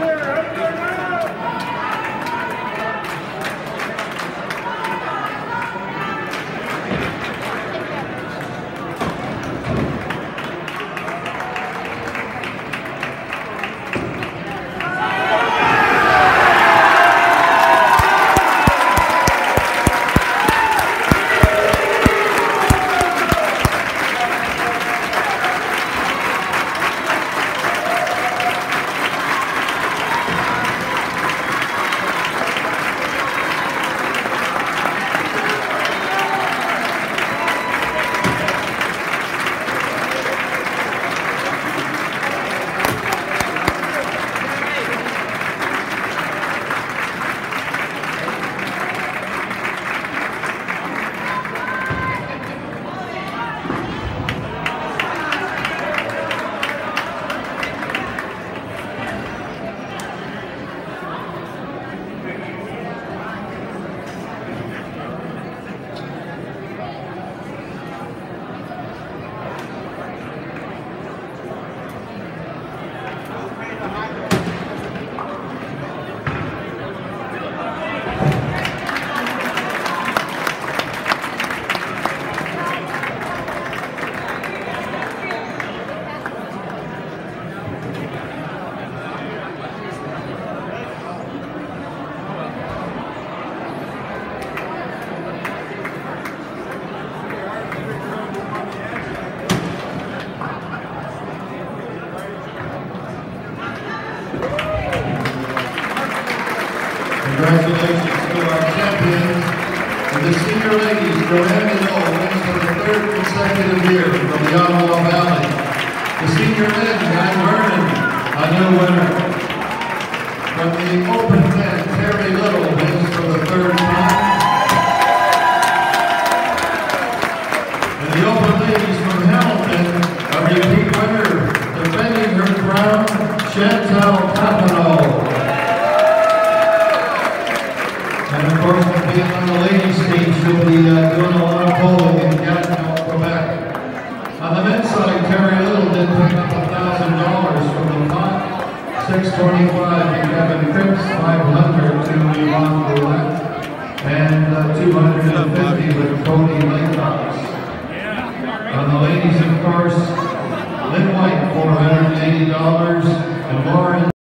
Hey, sir, Chantal Capano.